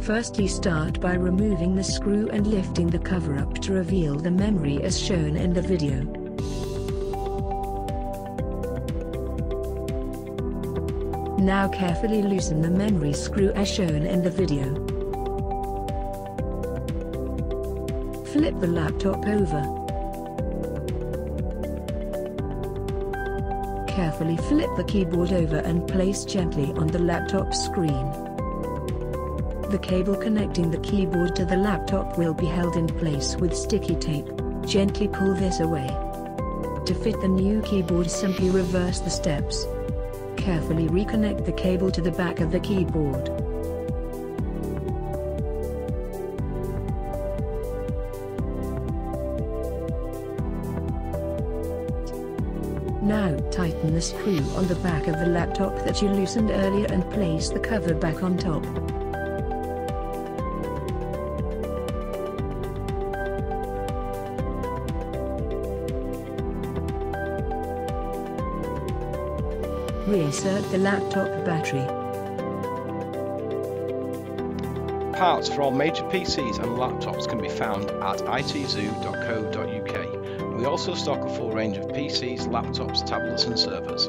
Firstly start by removing the screw and lifting the cover up to reveal the memory as shown in the video. Now carefully loosen the memory screw as shown in the video. Flip the laptop over. Carefully flip the keyboard over and place gently on the laptop screen. The cable connecting the keyboard to the laptop will be held in place with sticky tape. Gently pull this away. To fit the new keyboard simply reverse the steps. Carefully reconnect the cable to the back of the keyboard. Now tighten the screw on the back of the laptop that you loosened earlier and place the cover back on top. Reinsert the laptop battery. Parts for all major PCs and laptops can be found at itzoo.co.uk. We also stock a full range of PCs, laptops, tablets and servers.